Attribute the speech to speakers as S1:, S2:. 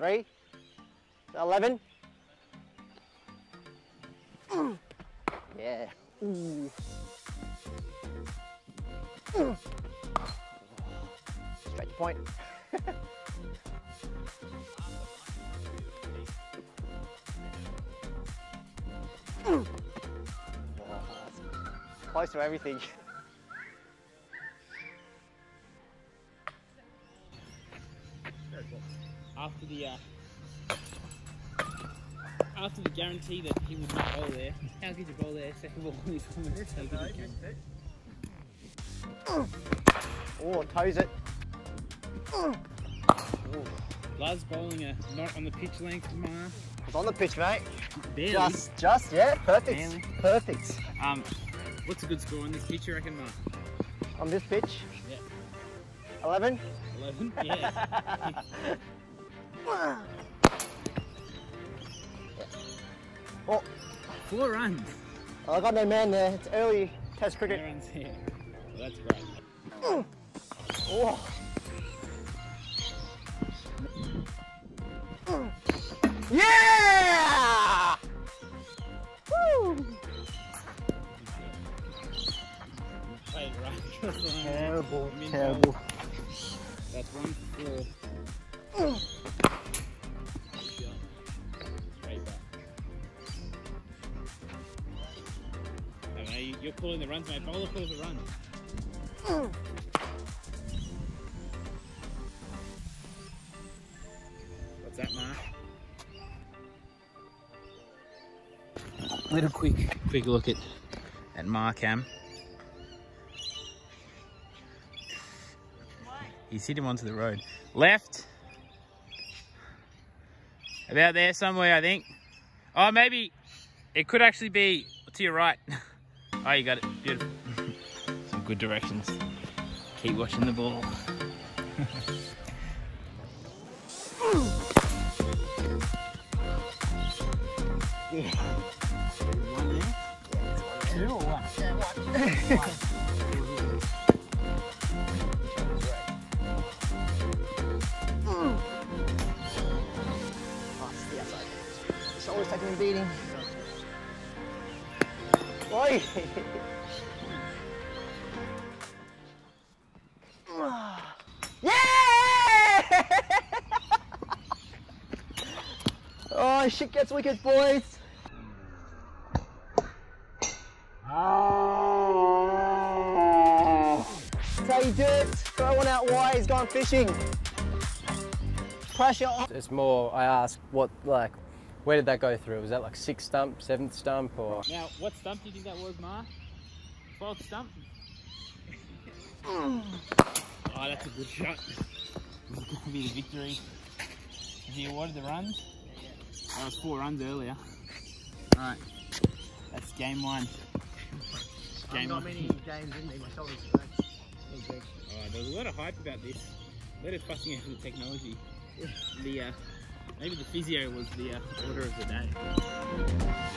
S1: Three. Eleven. Yeah. Ooh. To point. Close to everything.
S2: After the uh, after the guarantee that he would not bowl there, how could you bowl there? Second ball he's on the so good he can.
S1: Oh, toes it.
S2: Luz bowling a not on the pitch length mark.
S1: It's on the pitch, mate.
S2: Barely.
S1: Just, just, yeah, perfect.
S2: Barely.
S1: Perfect.
S2: Um, what's a good score on this pitch, you reckon, Mark?
S1: On this pitch,
S2: Yeah.
S1: 11.
S2: 11? Yeah.
S1: Oh,
S2: Four runs.
S1: Oh, I got no man there. It's early test cricket.
S2: runs here. Well, that's great.
S1: Oh. Yeah! Woo!
S2: Played right across the line.
S1: Terrible, terrible.
S2: That's one four. Straight back. I don't know, you- you're calling the runs, mate. Bowler calls the runs. What's that, Mark? Little quick, quick look at at Markham. He's hit him onto the road. Left. About there somewhere, I think. Oh, maybe it could actually be to your right. Oh, you got it. Beautiful. Some good directions. Keep watching the ball. One there. Two or one?
S1: Oh, always taking a beating. Oi! yeah! oh, shit gets wicked, boys. That's how you do it. Out wide, he's gone fishing. Pressure on.
S3: It's more, I ask what, like, where did that go through? Was that like sixth stump, seventh stump, or?
S2: Now, what stump do you think that was, Ma? 12th stump? oh, that's a good shot. This could be the victory. Have you awarded the runs? That was four runs earlier. Alright, that's game one. Game one.
S1: games in me, my shoulders
S2: Alright, there was a lot of hype about this. A lot of fussing over the technology. The, uh, maybe the physio was the uh, order of the day.